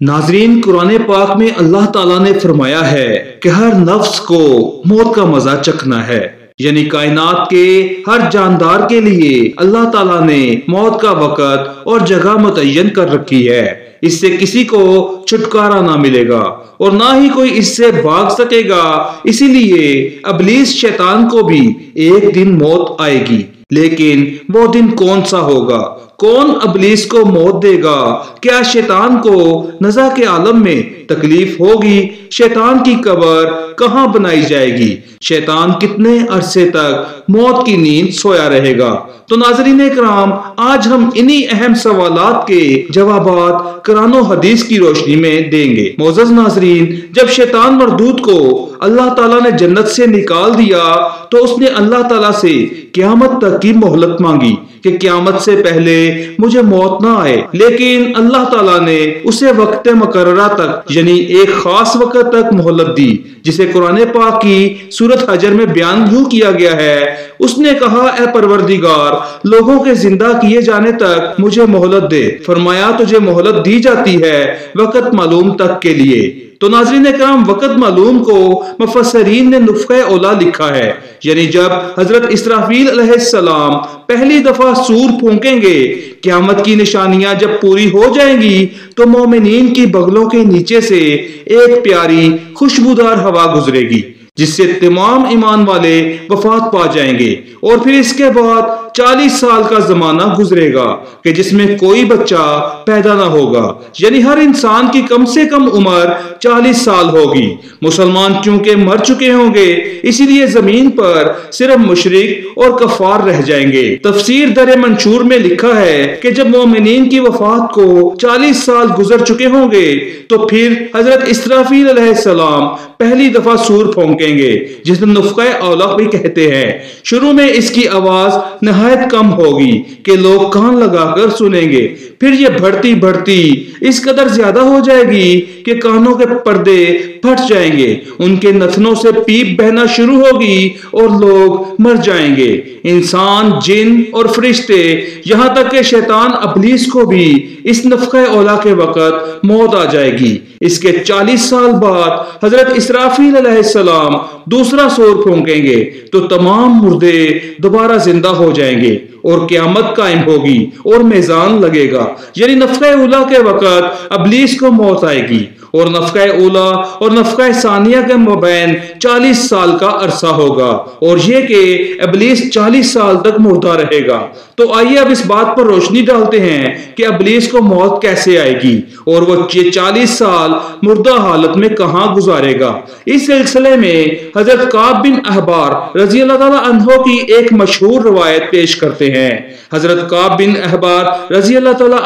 नाजरीन, कुरान पाक में अल्लाह ताला ने फरमाया है कि हर नफ्स को मौत का मज़ा चखना है। यानी कायनात के हर जानदार के लिए अल्लाह ताला ने मौत का वक़्त और जगह मुतयन कर रखी है। इससे किसी को छुटकारा ना मिलेगा और ना ही कोई इससे भाग सकेगा। इसीलिए अबलीस शैतान को भी एक दिन मौत आएगी। लेकिन वो दिन कौन सा होगा? कौन अबलीस को मौत देगा? क्या शैतान को नजा के आलम में तकलीफ़ होगी? शैतान की कबर कहाँ बनाई जाएगी? शैतान कितने अरसे तक मौत की नींद सोया रहेगा? तो नाजरीन कराम आज हम इन्हीं अहम सवाल के जवाब करानो हदीस की रोशनी में देंगे। मोजज नाजरीन, जब शैतान मरदूत को अल्लाह ताला ने जन्नत से निकाल दिया तो उसने अल्लाह ताला से क्यामत तक की मोहलत मांगी कि क्यामत से पहले मुझे मौत ना आए। लेकिन अल्लाह ताला ने उसे वक्त मकर्रा तक, यानी एक खास वक्त तक मोहलत दी, जिसे कुरान पाक की सूरत हजर में बयान यूँ किया गया है, उसने कहा, ए परवरदिगार, लोगों के ज़िंदा किए जाने तक मुझे मोहलत दे। फरमाया, तुझे मोहलत दी जाती है वक्त मालूम तक के लिए। तो नाजरीन कराम वक़्त मालूम को मुफसरीन ने नुफ़ ओला लिखा है। यानी जब हज़रत इसराफील सलाम पहली दफ़ा सूर फूकेंगे, क्यामत की निशानियाँ जब पूरी हो जाएँगी तो मोमिन की बगलों के नीचे से एक प्यारी खुशबूदार हवा गुजरेगी। जिससे तमाम ईमान वाले वफात पा जाएँगे। और फिर इसके बाद चालीस साल का जमाना गुजरेगा कि जिसमें कोई बच्चा पैदा ना होगा। यानी हर इंसान की कम से कम उम्र चालीस साल होगी। मुसलमान क्योंकि मर चुके होंगे, इसीलिए ज़मीन पर सिर्फ़ मुशरक और कफार रह जाएँगे। तफसीर दर मंशूर में लिखा है कि जब मोमिन की वफात को चालीस साल गुजर चुके होंगे तो फिर हज़रत इसराफील सलाम पहली दफ़ा सूर फोंकेंगे जिसे नुफ़ औला भी कहते हैं। शुरू में इसकी आवाज़ नहायत कम होगी कि लोग कान लगाकर सुनेंगे। फिर ये बढ़ती बढ़ती इस कदर ज़्यादा हो जाएगी कि कानों के पर्दे फट जाएँगे, उनके नथनों से पीप बहना शुरू होगी और लोग मर जाएँगे। इंसान, जिन और फरिश्ते, यहाँ तक के शैतान अबलीस को भी इस नफका ओला के वक़्त मौत आ जाएगी। इसके 40 साल बाद हज़रत इसराफील सलाम दूसरा शोर फूकेंगे तो तमाम मुर्दे दोबारा ज़िंदा हो जाएँगे और क्यामत कायम होगी और मेजान लगेगा। यानी नफका उला के वक़्त अबलीस को मौत आएगी और नफका ओला और नफका सानिया के मुबैन चालीस साल का अरसा होगा और ये कि अबलीस चालीस साल तक मुर्दा रहेगा। तो आइए अब इस बात पर रोशनी डालते हैं कि अबलीस को मौत कैसे आएगी और वो ये चालीस साल मुर्दा हालत में कहाँ गुजारेगा। इस सिलसिले में हज़रत काब बिन अहबार रज़ी अल्लाह की एक मशहूर रवायत पेश करते हैं। हज़रत काब बिन अहबार रज़ी अल्लाह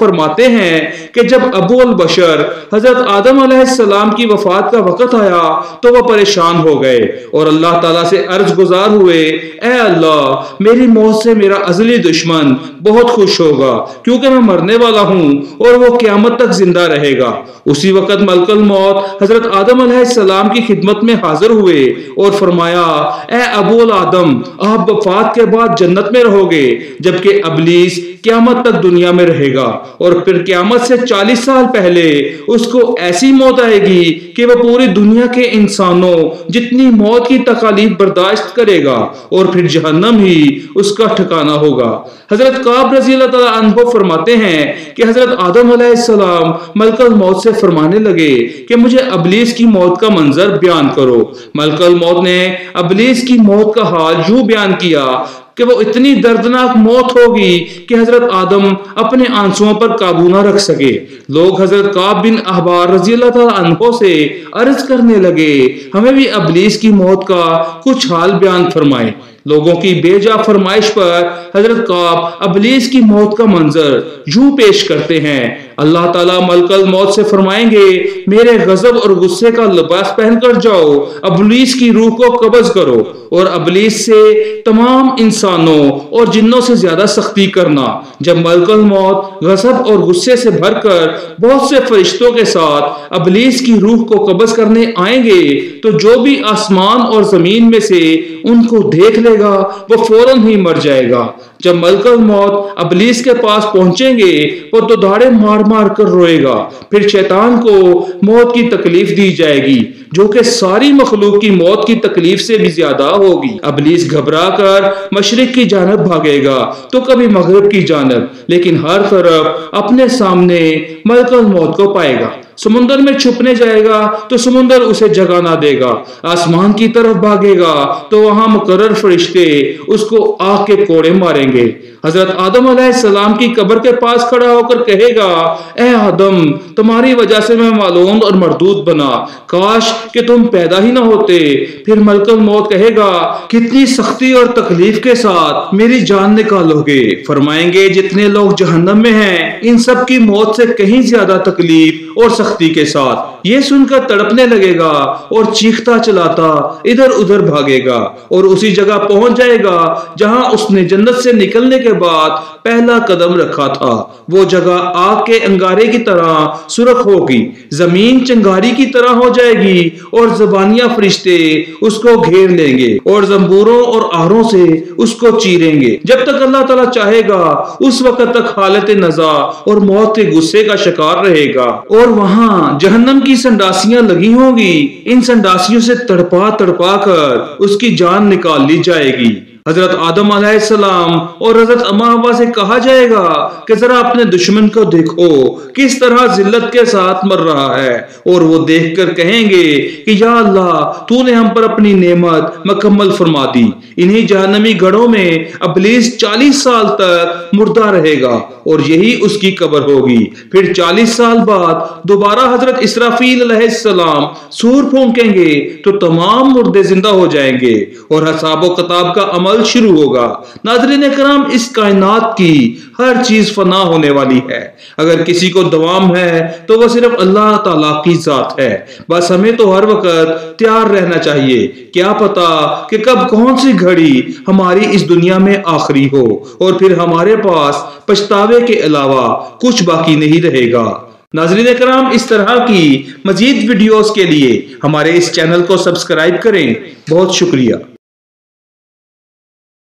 फरमाते हैं कि जब अबू अल बशर हज़रत आदम सलाम की वफात का वक़्त आया तो वह परेशान हो गए और अल्लाह ताला से अर्ज़ गुजार हुए, ए अल्लाह, मेरी मौत से मेरा अजली दुश्मन बहुत खुश होगा, क्योंकि मैं मरने वाला हूँ और वो क्यामत तक ज़िंदा रहेगा। उसी वक्त मलकल मौत हज़रत आदम सलाम की खिदमत में हाजिर हुए और फरमाया, ए अबूल आदम आप वफात के बाद जन्नत में रहोगे, जबकि अबलीस क्यामत तक दुनिया में रहेगा। और फिर क्यामत से चालीस साल पहले उसको ऐसी मौत आएगी कि वह पूरी दुनिया के इंसानों जितनी मौत की तकालीफ बर्दाश्त करेगा, और फिर जहन्नम ही उसका ठिकाना होगा। हज़रत काब रज़ी अल्लाह फरमाते हैं कि हज़रत आदम सलाम मलकल मौत से फरमाने लगे कि मुझे अबलीस की मौत का मंजर बयान करो। मलकल मौत ने अबलीस की मौत का हाल यूँ बयान किया कि वो इतनी दर्दनाक मौत होगी कि हज़रत आदम अपने आंसुओं पर काबू ना रख सके। लोग हज़रत काब बिन अहबार रज़ी अल्लाह से अर्ज़ करने लगे, हमें भी अबलीस की मौत का कुछ हाल बयान फरमाए। लोगों की बेजा फरमाइश पर हज़रत काब अबलीस की मौत का मंजर यूँ पेश करते हैं। अल्लाह ताला मलकल मौत से फरमाएँगे, मेरे गजब और गुस्से का लिबास पहनकर जाओ, अबलीस की रूह को कब्ज करो और अबलीस से तमाम इंसानों और जिन्नों से ज़्यादा सख्ती करना। जब मलकल मौत गजब और गुस्से से भरकर बहुत से फरिश्तों के साथ अबलीस की रूह को कब्ज करने आएँगे तो जो भी आसमान और ज़मीन में से उनको देख लेगा वो फ़ौरन ही मर जाएगा। जब मलकल मौत अबलीस के पास पहुँचेंगे, वो तो दाड़े मार मार कर रोएगा। फिर शैतान को मौत की तकलीफ़ दी जाएगी, जो कि सारी मखलूक की मौत की तकलीफ़ से भी ज़्यादा होगी। अबलीस घबरा कर मशरक की जानब भागेगा तो कभी मगरब की जानब, लेकिन हर तरफ़ अपने सामने मलकल मौत को पाएगा। समुंदर में छुपने जाएगा तो समुन्दर उसे जगा ना देगा। आसमान की तरफ़ भागेगा तो वहाँ मुकर फरिश्ते उसको आग के कोड़े मारेंगे। हज़रत आदम सलाम की कब्र के पास खड़ा होकर कहेगा, ए आदम, तुम्हारी वजह से मैं मालूम और मरदूद बना। काश कि तुम पैदा ही ना होते। फिर मलकल मौत कहेगा, कितनी सख्ती और तकलीफ़ के साथ मेरी जान निकालोगे। फरमाएँगे, जितने लोग जहन्नम में हैं, इन सब की मौत से कहीं ज़्यादा तकलीफ़ और सख्ती के साथ। ये सुनकर तड़पने लगेगा और चीखता चलाता इधर उधर भागेगा और उसी जगह पहुँच जाएगा जहाँ उसने जन्नत से निकलने के बाद पहला कदम रखा था। वो जगह आग के अंगारे की तरह सुरख होगी, ज़मीन चंगारी की तरह हो जाएगी और जबानिया फरिश्ते उसको घेर लेंगे और जम्बूरों और आहरों से उसको चीरेंगे। जब तक अल्लाह तला चाहेगा, उस वक्त तक हालत नजा और मौत के गुस्से का शिकार रहेगा। और वहाँ जहन्नम की संडासियाँ लगी होंगी। इन संडासियों से तड़पा तड़पा कर उसकी जान निकाल ली जाएगी। हज़रत आदम सलाम और हज़रत अमा से कहा जाएगा कि जरा अपने दुश्मन को देखो, किस तरह जिल्लत के साथ मर रहा है। और वो देखकर कहेंगे कि, या अल्लाह, तूने हम पर अपनी नेमत मुकम्मल फरमा दी। इन्हीं जहनमी गढ़ों में अबलीस चालीस साल तक मुर्दा रहेगा और यही उसकी कब्र होगी। फिर चालीस साल बाद दोबारा हज़रत इसराफील सूर फूकेंगे तो तमाम मुर्दे ज़िंदा हो जाएँगे और हसाबो कताब का अमल अमल शुरू होगा। नाजरीन कराम इस कायनात की हर चीज़ फना होने वाली है। अगर किसी को दवाम है तो वह सिर्फ़ अल्लाह ताला की जात है। बस हमें तो हर वक्त तैयार रहना चाहिए। क्या पता कि कब कौन सी घड़ी हमारी इस दुनिया में आखिरी हो, और फिर हमारे पास पछतावे के अलावा कुछ बाकी नहीं रहेगा। नाजरीन कराम इस तरह की मजीद वीडियोस के लिए हमारे इस चैनल को सब्सक्राइब करें। बहुत शुक्रिया।